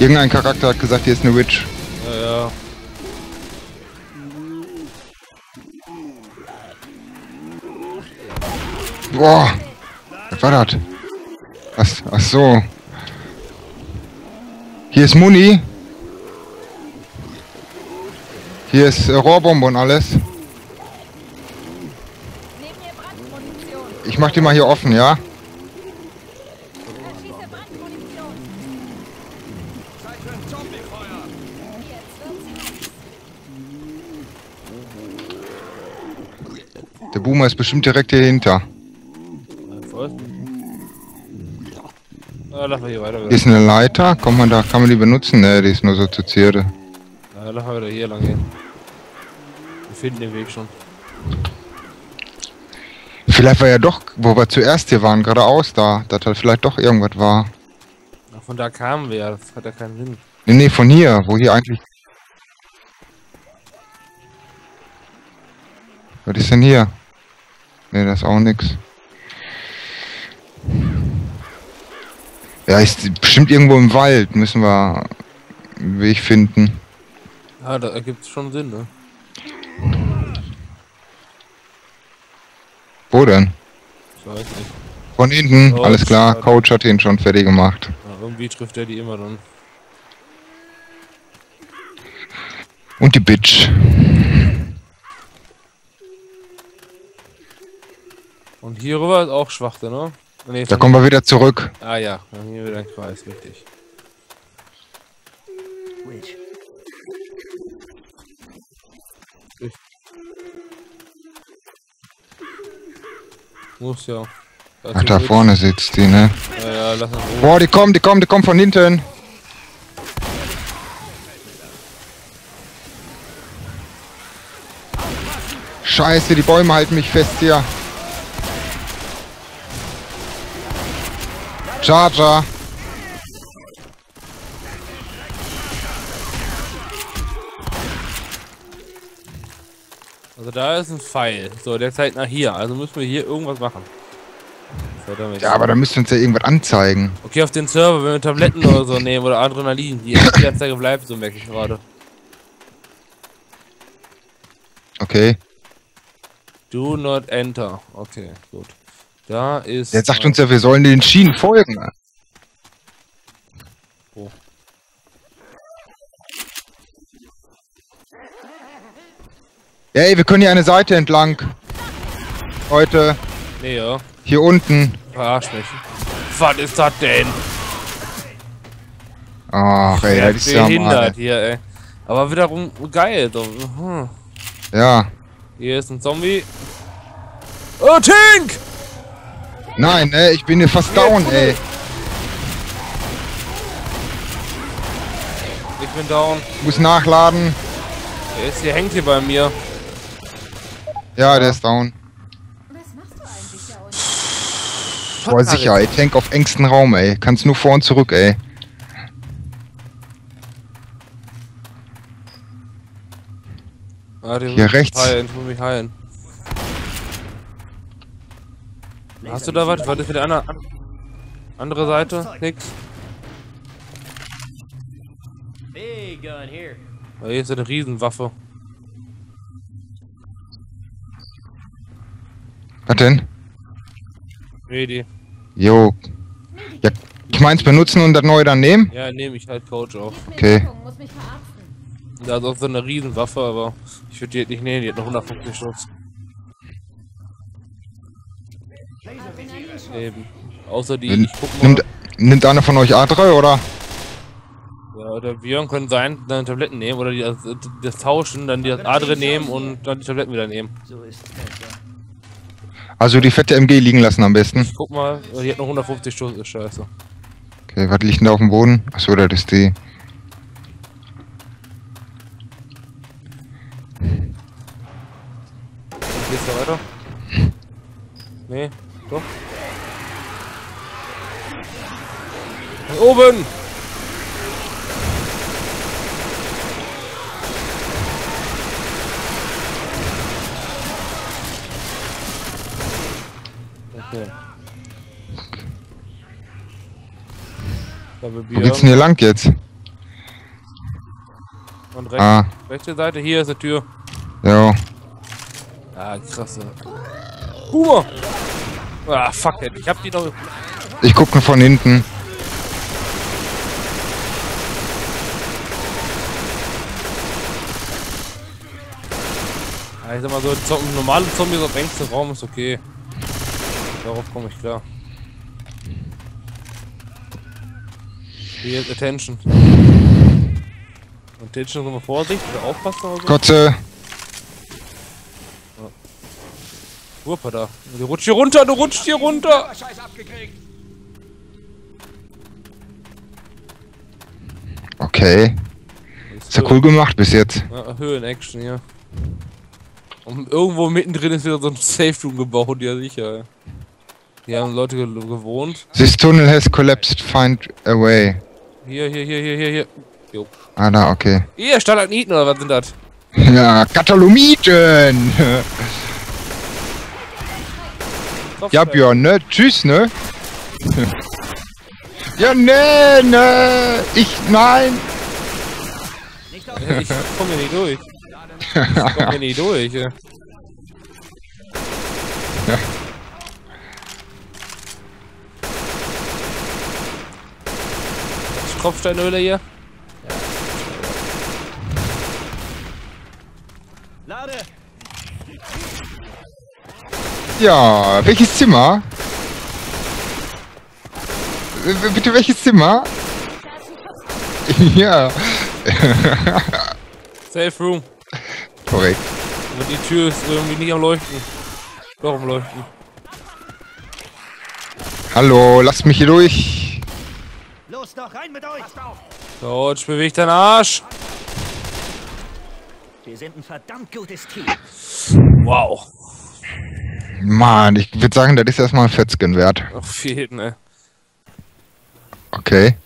Irgendein Charakter hat gesagt, hier ist eine Witch. Ja, ja. Boah! Was war das? Was? Ach so. Hier ist Muni. Hier ist äh, Rohrbombe und alles. Ich mach die mal hier offen, ja? Verschieße Brandmunition. Jetzt wird Boomer ist bestimmt direkt hier hinter. Ja, lass mal hier weiter. Hier ist eine Leiter. Kommt man da, kann man die benutzen? Ne, die ist nur so zur Zierde. Ja, lass mal wieder hier lang gehen. Wir finden den Weg schon. Vielleicht war ja doch, wo wir zuerst hier waren, geradeaus da, dass da vielleicht doch irgendwas war. Ach, von da kamen wir ja, das hat ja keinen Sinn. Nee, nee, von hier, wo hier eigentlich... Was ist denn hier? Nee, das ist auch nix. Ja, ist bestimmt irgendwo im Wald, müssen wir einen Weg finden. Ja, da ergibt schon Sinn, ne? Wo denn? Ich weiß nicht. Von hinten, Oh, alles klar, schade. Coach hat ihn schon fertig gemacht. Ja, irgendwie trifft er die immer dann. Und die Bitch. Und hier rüber ist auch Schwachte, ne? Nee, Da kommen wir wieder zurück. Ah ja, dann hier wieder ein Kreis, richtig. Ich. Muss ja. Ach, da vorne sitzt die, ne? Ja, ja, lass uns. Boah, die kommen, die kommen, die kommen von hinten. Scheiße, die Bäume halten mich fest hier. Charger. Also da ist ein Pfeil. So, der zeigt nach hier. Also müssen wir hier irgendwas machen. Ja, aber da müsst ihr uns ja irgendwas anzeigen. Okay, auf den Server, wenn wir Tabletten oder so nehmen oder Adrenalin, die die Anzeige bleibt, so merke ich gerade. Okay. Do not enter. Okay, gut. Da ist. Der sagt uns ja, wir sollen den Schienen folgen. Ja, ey, wir können hier eine Seite entlang. Leute, Nee, ja. hier unten. Verarsch mich. Was ist das denn? Ach, ey, das ist ja behindert hier, ey. Aber wiederum geil. So. Hm. Ja. Hier ist ein Zombie. Oh, Tink! Nein, ey, ich bin hier fast down, ey. Ich bin down. Muss nachladen. Der ist hier, hängt hier bei mir. Ja, der ist down. Was machst du eigentlich da unten? Boah, sicher, ey. Tank auf engstem Raum, ey. Kannst nur vor und zurück, ey. Ah, Hier mich rechts. Heilen, ich will mich heilen. Hast du da was? Was ist mit der anderen, andere Seite? Nix. Big gun here. Hier ist eine Riesenwaffe. Was denn? Nee, die. Jo. Ja, ich meins benutzen und das neue dann nehmen? Ja, nehme ich halt Coach mir Okay. Da ist auch so eine Riesenwaffe, aber ich würde die halt nicht nehmen, die hat noch 150 Schuss. Eben. Außer die, Nimm- ich guck mal. Nimmt, nimmt einer von euch A3 oder? Ja, oder wir können sein, dann Tabletten nehmen oder die, das, das tauschen, dann die das Adre nehmen und dann die Tabletten wieder nehmen. So ist es besser. Also die fette MG liegen lassen am besten. Ich guck mal, die hat noch 150 Schuss, ist scheiße. Okay, was liegt denn da auf dem Boden? Achso, das ist die. Okay. Wo geht's denn hier lang jetzt? Und rechts, Ah, rechte Seite, hier ist die Tür. jo. Ah, krasse. Boomer! Ah, fuck it. Ich hab die doch. Ich gucke von hinten. Ja, ich sag mal so, normale Zombies auf engstem Raum ist okay. Darauf komme ich klar. Hier ist Attention. Attention, so mal Vorsicht oder aufpassen oder so. Kotze. Wuppa da. Du rutscht hier runter, du rutscht hier runter! Okay. Ist ja cool gemacht bis jetzt. Ja, Höhen-Action hier. Und irgendwo mittendrin ist wieder so ein Safe Room gebaut, ja sicher. Hier haben Leute ge gewohnt. This tunnel has collapsed. Find a way. Hier, hier, hier, hier, hier, hier. Jo. Ah, da, okay. Hier, Stalagniten oder was sind das? Ja, Katalomiten. Ja, Björn, ne? Tschüss, ne? Ja, ne, ne. Ich, nein. Ich komm hier nicht durch. Ich komm hier nicht durch. Ja. Das Kopfsteinhöhle hier. Lade! Ja, welches Zimmer? Bitte welches Zimmer? Ja, Safe Room. korrekt. Aber die Tür ist irgendwie nicht am Leuchten. Doch am Leuchten. Hallo, lasst mich hier durch. Los doch, rein mit euch! George, beweg deinen Arsch. Wir sind ein verdammt gutes Team. Wow. Mann, ich würde sagen, das ist erstmal ein Fetzgen wert. Auf jeden, ne. Okay.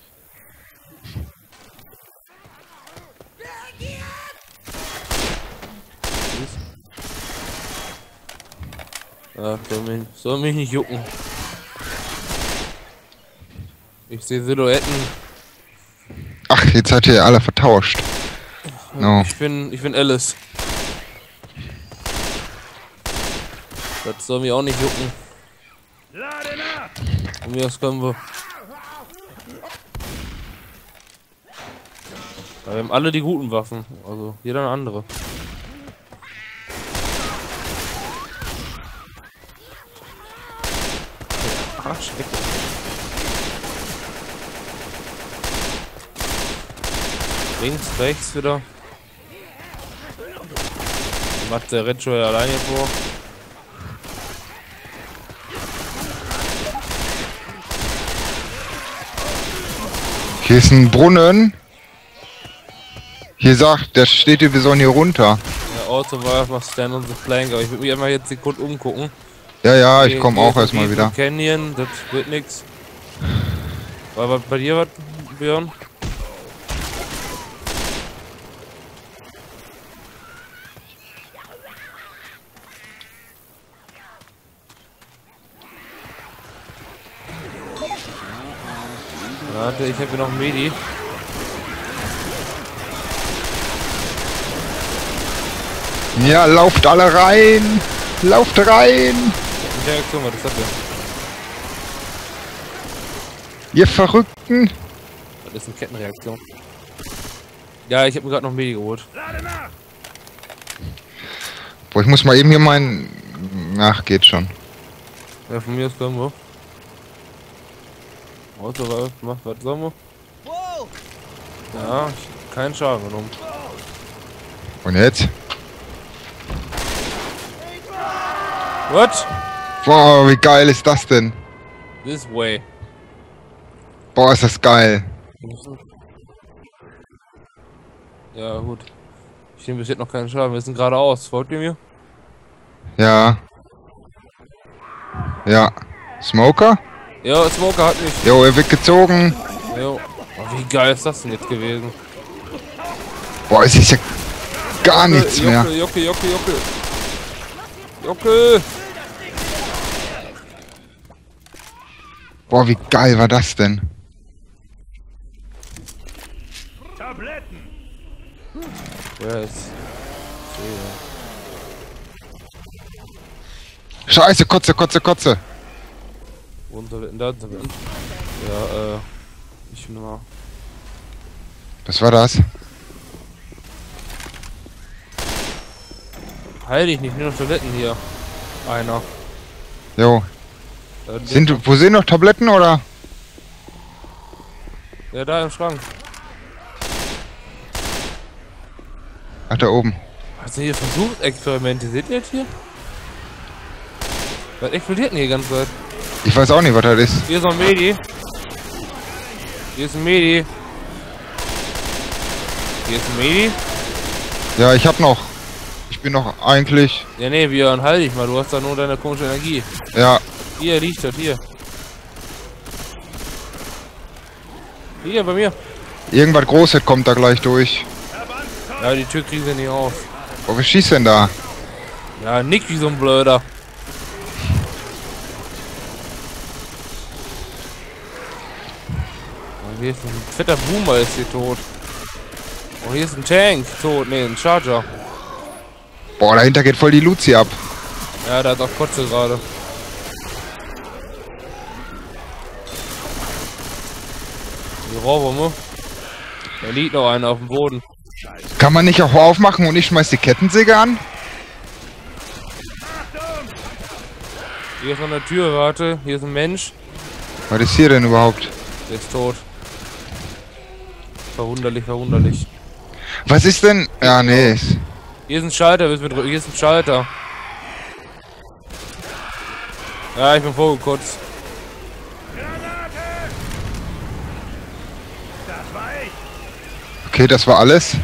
Ja, soll mich, soll mich nicht jucken. Ich sehe Silhouetten. Ach, jetzt seid ihr alle vertauscht. No. Ich bin, ich bin Alice. Das soll mich auch nicht jucken. Von mir aus können wir. Ja, wir haben alle die guten Waffen. Also jeder eine andere. Arsch weg. Links, rechts wieder. Macht der schon alleine vor. Hier ist ein Brunnen. Hier sagt, da steht hier, wir sollen hier runter. Ja, also war einfach Stand on the Flank, aber ich würde mich einmal jetzt Sekunden umgucken. Ja, ja, ich Hier- komme auch erstmal wieder. Canyon, das wird nix. War bei dir was, Björn? Warte, ich habe hier noch ein Medi. Ja, lauft alle rein. Lauft rein. Was ist das denn? Ihr Verrückten. Das ist eine Kettenreaktion. Ja, ich habe mir gerade noch ein Medi geholt. Boah, ich muss mal eben hier meinen... Ach, geht schon. Ja, von mir können wir. Auto, was, was, was? Wow! Ja, ich, kein Schaden genommen. Und jetzt? What? Boah, wie geil ist das denn? This way. Boah, ist das geil. Ja, gut. Ich nehme bis jetzt noch keinen Schaden. Wir sind geradeaus. Folgt ihr mir? Ja. Ja. Smoker? Ja, Smoker hat mich. Jo, er wird gezogen. Jo. Oh, wie geil ist das denn jetzt gewesen? Boah, es ist ja gar nichts Jocke, mehr. Jocke, Jocke, Jocke. Jocke! Boah, wie geil war das denn? Tabletten! Wer ist? Scheiße, Kotze, Kotze, Kotze. Unter da sind wir. Ja, äh. Ich bin mal. Was war das? Heil dich nicht, nur noch Toiletten hier. Einer. Jo. Da- Sind, wo sind noch Tabletten oder? Ja, da im Schrank. Ach, da oben. Was sind hier Versuchsexperimente? Seht ihr das hier? Was explodiert denn hier die ganze Zeit? Ich weiß auch nicht, was das ist. Hier ist noch ein Medi. Hier ist ein Medi. Hier ist ein Medi. Ja, ich hab noch. Ich bin noch eigentlich. Ja, nee, Björn, halt dich mal. Du hast da nur deine komische Energie. Ja, Hier liegt das, hier. Hier, bei mir. irgendwas Großes kommt da gleich durch. Ja, die Tür kriegen sie nicht auf. Oh, was schießt denn da? Ja, Nick wie so ein Blöder. Oh, hier ist ein fetter Boomer ist hier tot. Oh, hier ist ein Tank tot. Ne, ein Charger. Boah, dahinter geht voll die Luzi ab. Ja, da hat auch Kotze gerade. Die Rohrwurme. Da liegt noch einer auf dem Boden. Kann man nicht auch aufmachen und ich schmeiß die Kettensäge an? Hier ist noch eine Tür, warte. Hier ist ein Mensch. Was ist hier denn überhaupt? Der ist tot. Verwunderlich, verwunderlich. Was ist denn? Ja, nee. Hier ist ein Schalter, müssen wir drücken. Hier ist ein Schalter. Ja, ich bin vorgekotzt. Das war ich. Okay, das war alles.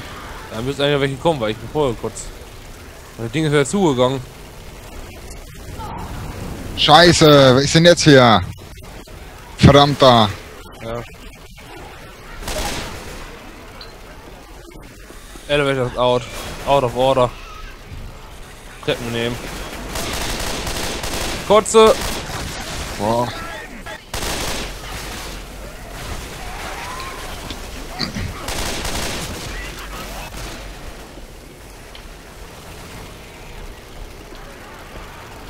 Da müssen eigentlich welche kommen, weil ich bin vorgekotzt. Das Ding ist wieder zugegangen. Scheiße, was ist denn jetzt hier? Verdammter. Ja. Elevator ist out. Out of order. Treppen nehmen. Kotze. Boah.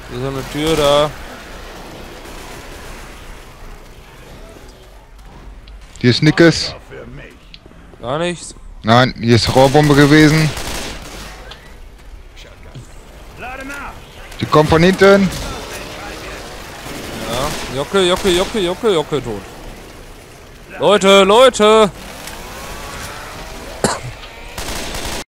Hier ist eine Tür da. Hier ist Nickes. Gar nichts. Nein, hier ist Rohrbombe gewesen. Die kommt von hinten. Ja. Jocke, Jocke, Jocke, Jocke, Jocke tot. Leute, Leute!